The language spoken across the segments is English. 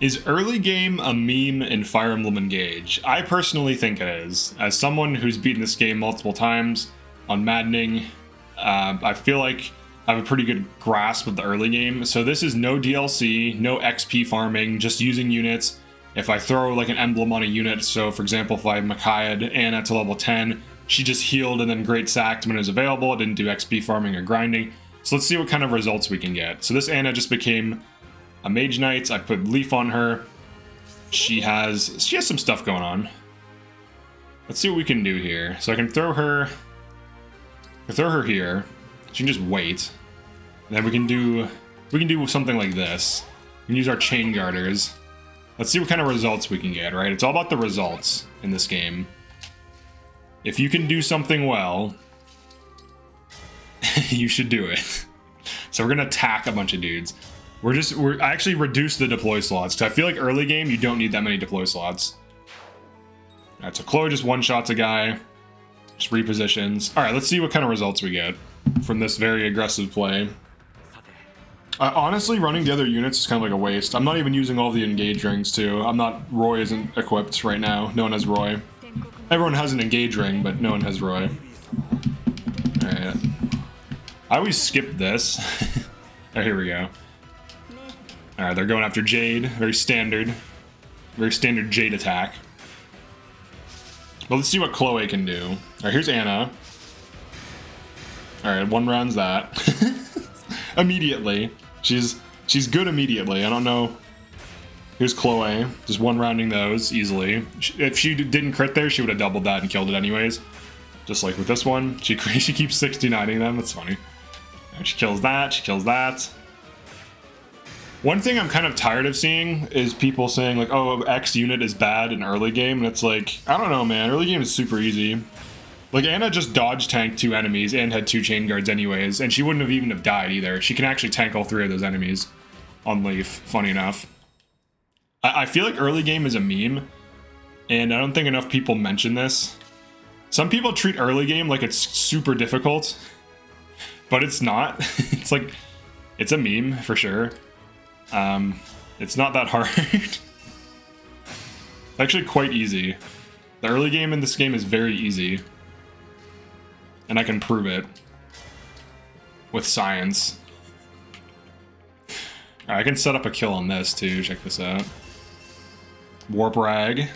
Is early game a meme in Fire Emblem Engage? I personally think it is. As someone who's beaten this game multiple times on Maddening, uh, I feel like I have a pretty good grasp of the early game. So this is no DLC, no XP farming, just using units. If I throw like an emblem on a unit, so for example, if I Micaiah and Anna to level 10, she just healed and then great sacked when it was available. It didn't do XP farming or grinding. So let's see what kind of results we can get. So this Anna just became a Mage Knight. I put Leif on her. She has she has some stuff going on. Let's see what we can do here. So I can throw her I throw her here. She can just wait. And then we can do we can do something like this. We can use our chain garters. Let's see what kind of results we can get, right? It's all about the results in this game. If you can do something well, you should do it. So we're gonna attack a bunch of dudes. We're just we're I actually reduced the deploy slots because I feel like early game you don't need that many deploy slots. Alright, so Chloe just one shots a guy, just repositions. Alright, let's see what kind of results we get from this very aggressive play. Uh, honestly, running the other units is kind of like a waste. I'm not even using all the engage rings too. I'm not Roy isn't equipped right now. No one has Roy. Everyone has an engage ring, but no one has Roy. Alright. I always skip this. oh, here we go. Alright, they're going after Jade. Very standard. Very standard Jade attack. But let's see what Chloe can do. Alright, here's Anna. Alright, one rounds that. immediately. She's she's good immediately. I don't know. Here's Chloe, just one rounding those easily. If she didn't crit there, she would have doubled that and killed it anyways. Just like with this one, she she keeps 69ing them. That's funny. And she kills that. She kills that. One thing I'm kind of tired of seeing is people saying like, "Oh, X unit is bad in early game," and it's like, I don't know, man. Early game is super easy. Like Anna just dodge tanked two enemies and had two chain guards anyways, and she wouldn't have even have died either. She can actually tank all three of those enemies on Leif. Funny enough, I, I feel like early game is a meme, and I don't think enough people mention this. Some people treat early game like it's super difficult, but it's not. it's like it's a meme for sure. Um, it's not that hard. it's actually quite easy. The early game in this game is very easy. And I can prove it. With science. Right, I can set up a kill on this too, check this out. Warp Rag.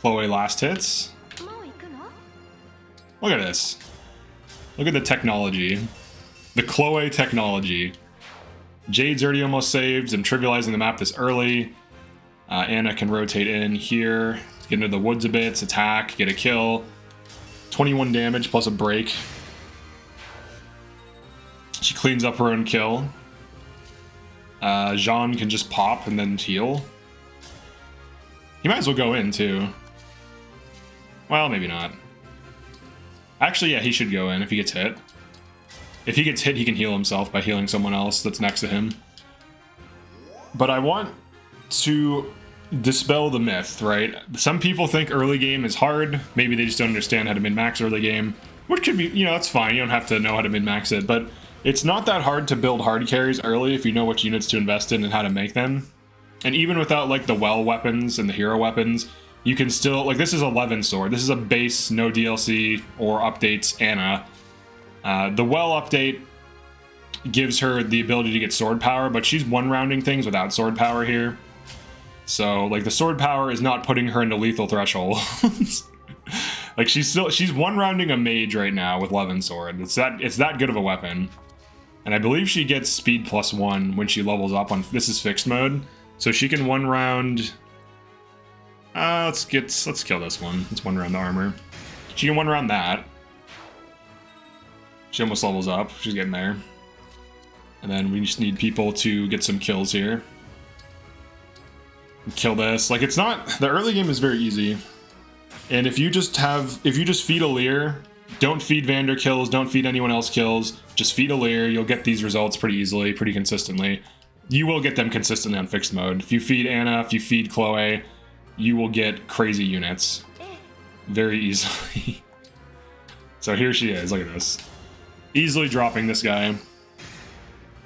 Chloe last hits. Look at this. Look at the technology. The Chloe technology. Jade's already almost saved. I'm trivializing the map this early. Uh, Anna can rotate in here, get into the woods a bit, attack, get a kill. 21 damage plus a break. She cleans up her own kill. Uh, Jean can just pop and then heal. He might as well go in too. Well, maybe not. Actually, yeah, he should go in if he gets hit. If he gets hit, he can heal himself by healing someone else that's next to him. But I want to dispel the myth, right? Some people think early game is hard. Maybe they just don't understand how to min-max early game. Which could be, you know, that's fine. You don't have to know how to min-max it. But it's not that hard to build hard carries early if you know which units to invest in and how to make them. And even without, like, the well weapons and the hero weapons, you can still... Like, this is 11 sword. This is a base, no DLC or updates Anna uh, the well update gives her the ability to get sword power, but she's one rounding things without sword power here. So like the sword power is not putting her into lethal threshold. like she's still she's one rounding a mage right now with Levin sword. It's that it's that good of a weapon. And I believe she gets speed plus one when she levels up on this is fixed mode. So she can one round uh, let's get let's kill this one. Let's one round the armor. She can one round that. She almost levels up. She's getting there. And then we just need people to get some kills here. Kill this. Like, it's not... The early game is very easy. And if you just have... If you just feed Alear, don't feed Vander kills, don't feed anyone else kills, just feed Alear, you'll get these results pretty easily, pretty consistently. You will get them consistently on fixed mode. If you feed Anna, if you feed Chloe, you will get crazy units. Very easily. so here she is, look at this. Easily dropping this guy.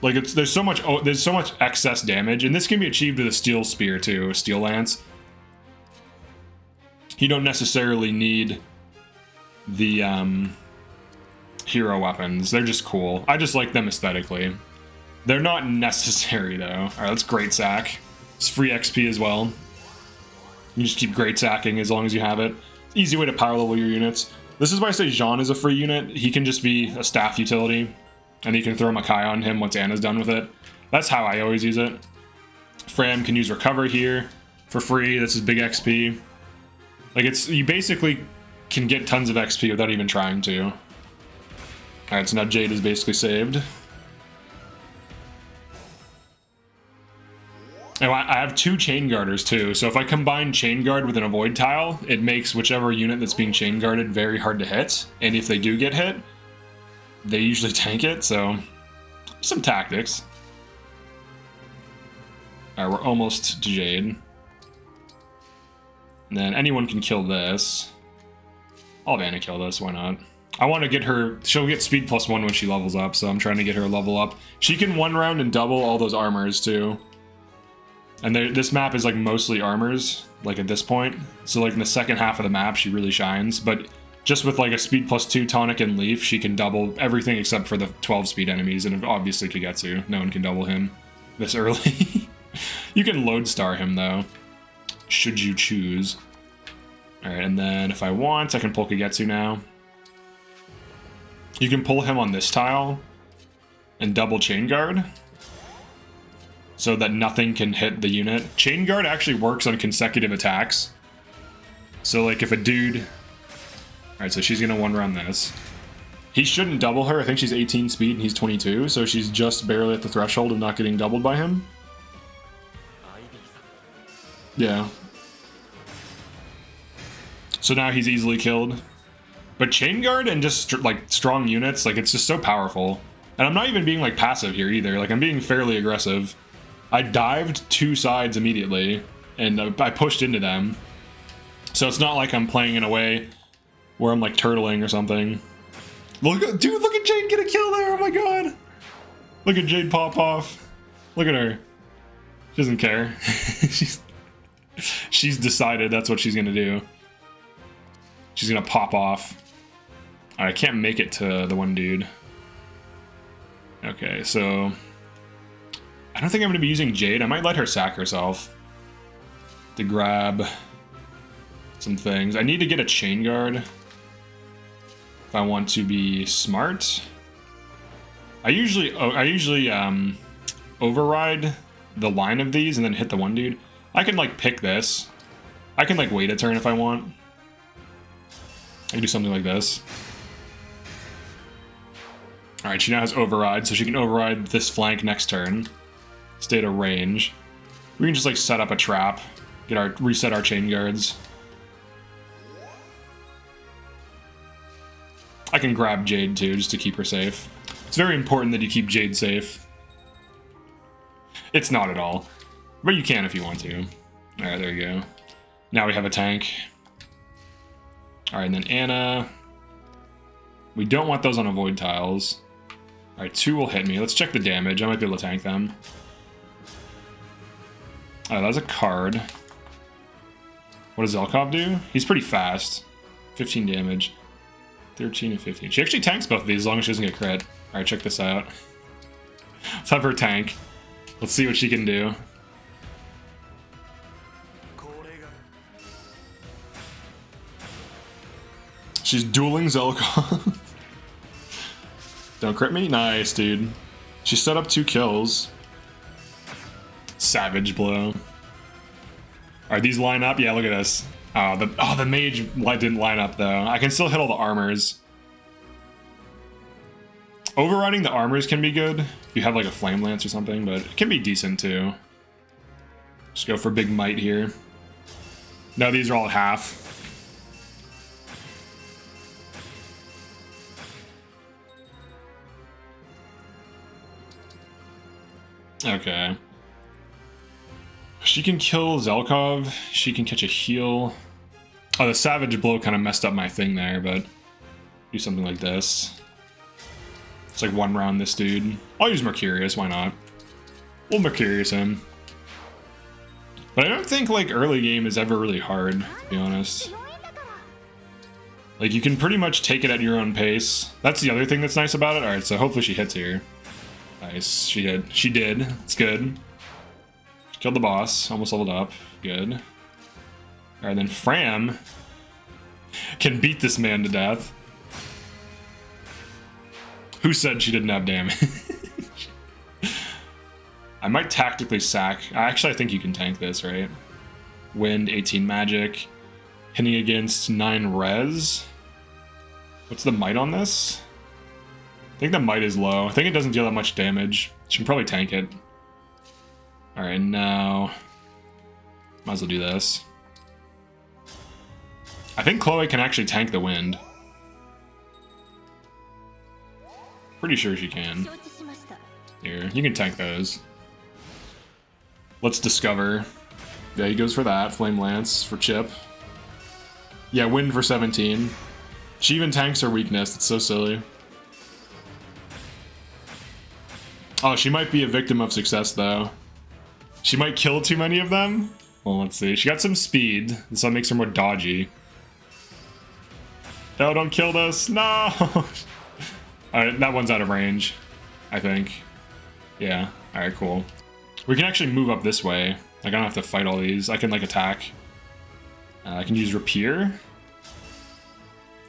Like it's there's so much oh, there's so much excess damage, and this can be achieved with a steel spear too, a steel lance. You don't necessarily need the um, hero weapons. They're just cool. I just like them aesthetically. They're not necessary though. All right, let's great sack. It's free XP as well. You just keep great sacking as long as you have it. Easy way to power level your units. This is why I say Jean is a free unit. He can just be a staff utility, and you can throw Micaiah on him once Anna's done with it. That's how I always use it. Framme can use Recover here for free. This is big XP. Like, it's you basically can get tons of XP without even trying to. Alright, so now Jade is basically saved. Oh, and I have two chain guarders too, so if I combine chain guard with an avoid tile, it makes whichever unit that's being chain guarded very hard to hit. And if they do get hit, they usually tank it, so some tactics. Alright, we're almost to Jade. And then anyone can kill this. I'll Vanna kill this, why not? I want to get her, she'll get speed plus one when she levels up, so I'm trying to get her level up. She can one round and double all those armors too. And this map is like mostly armors, like at this point. So like in the second half of the map, she really shines. But just with like a speed plus two tonic and Leif, she can double everything except for the 12 speed enemies. And obviously Kagetsu, no one can double him this early. you can lodestar him though, should you choose. All right, and then if I want, I can pull Kagetsu now. You can pull him on this tile and double chain guard so that nothing can hit the unit. Chain Guard actually works on consecutive attacks. So like if a dude... Alright, so she's gonna one run this. He shouldn't double her, I think she's 18 speed and he's 22, so she's just barely at the threshold of not getting doubled by him. Yeah. So now he's easily killed. But Chain Guard and just like strong units, like it's just so powerful. And I'm not even being like passive here either, like I'm being fairly aggressive. I dived two sides immediately, and I pushed into them. So it's not like I'm playing in a way where I'm like turtling or something. Look dude, look at Jade get a kill there, oh my god! Look at Jade pop off. Look at her. She doesn't care. she's, she's decided that's what she's gonna do. She's gonna pop off. I can't make it to the one dude. Okay, so I don't think I'm going to be using Jade. I might let her sack herself to grab some things. I need to get a chain guard if I want to be smart. I usually oh, I usually um, override the line of these and then hit the one dude. I can like pick this. I can like wait a turn if I want. I can do something like this. Alright, she now has override, so she can override this flank next turn stay a range. We can just like set up a trap, get our reset our chain guards. I can grab Jade too, just to keep her safe. It's very important that you keep Jade safe. It's not at all. But you can if you want to. Alright, there you go. Now we have a tank. Alright, and then Anna. We don't want those on avoid tiles. Alright, two will hit me. Let's check the damage. I might be able to tank them. Oh, that's a card. What does Zelkov do? He's pretty fast. 15 damage. 13 and 15. She actually tanks both of these as long as she doesn't get crit. Alright, check this out. Let's have her tank. Let's see what she can do. She's dueling Zelkov. Don't crit me? Nice, dude. She set up two kills. Savage blow. Alright, these line up? Yeah, look at this. Oh, the, oh, the mage didn't line up, though. I can still hit all the armors. Overriding the armors can be good if you have like a flame lance or something, but it can be decent too. Just go for big might here. No, these are all half. Okay. She can kill Zelkov. She can catch a heal. Oh, the Savage Blow kind of messed up my thing there, but do something like this. It's like one round this dude. I'll use Mercurius, why not? We'll Mercurius him. But I don't think like early game is ever really hard, to be honest. Like you can pretty much take it at your own pace. That's the other thing that's nice about it. Alright, so hopefully she hits here. Nice, she did. She did. It's good. Killed the boss, almost leveled up. Good. Alright, then Framme can beat this man to death. Who said she didn't have damage? I might tactically sack. Actually, I think you can tank this, right? Wind, 18 magic. Hitting against 9 res. What's the might on this? I think the might is low. I think it doesn't deal that much damage. She can probably tank it. Alright, now... Might as well do this. I think Chloe can actually tank the wind. Pretty sure she can. Here, you can tank those. Let's discover. Yeah, he goes for that. Flame Lance for Chip. Yeah, wind for 17. She even tanks her weakness. It's so silly. Oh, she might be a victim of success, though. She might kill too many of them. Well, let's see. She got some speed, so that makes her more dodgy. No, don't kill this. No! Alright, that one's out of range, I think. Yeah, alright, cool. We can actually move up this way. Like, I don't have to fight all these. I can, like, attack. Uh, I can use Rapier.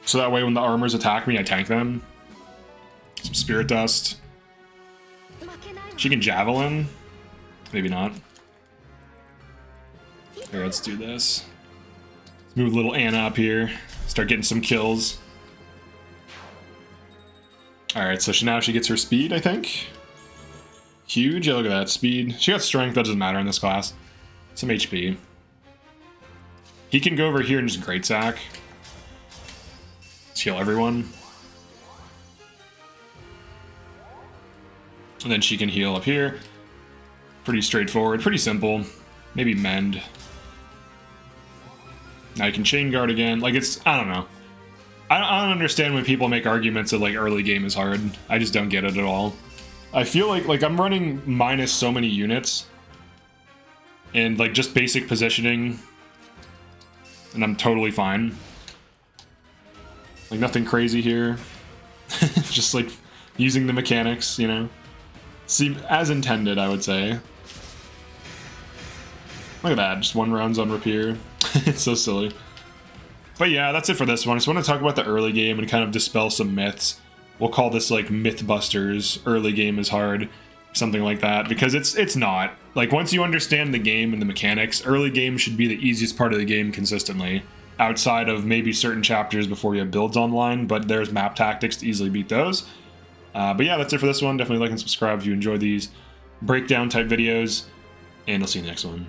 So that way when the armors attack me, I tank them. Some Spirit Dust. She can Javelin. Maybe not. Here, let's do this. Let's move little Anna up here. Start getting some kills. Alright, so she, now she gets her speed, I think. Huge, yeah, look at that, speed. She got strength, that doesn't matter in this class. Some HP. He can go over here and just Great Sack. Let's heal everyone. And then she can heal up here. Pretty straightforward, pretty simple. Maybe Mend. Now I can chain guard again. Like it's, I don't know. I, I don't understand when people make arguments that like early game is hard. I just don't get it at all. I feel like like I'm running minus so many units, and like just basic positioning, and I'm totally fine. Like nothing crazy here. just like using the mechanics, you know. Seem as intended, I would say. Look at that, just one rounds on Rapier. it's so silly. But yeah, that's it for this one. I just want to talk about the early game and kind of dispel some myths. We'll call this like Mythbusters. Early game is hard, something like that, because it's it's not. Like once you understand the game and the mechanics, early game should be the easiest part of the game consistently. Outside of maybe certain chapters before you have builds online, but there's map tactics to easily beat those. Uh, but yeah, that's it for this one. Definitely like and subscribe if you enjoy these breakdown type videos, and I'll see you in the next one.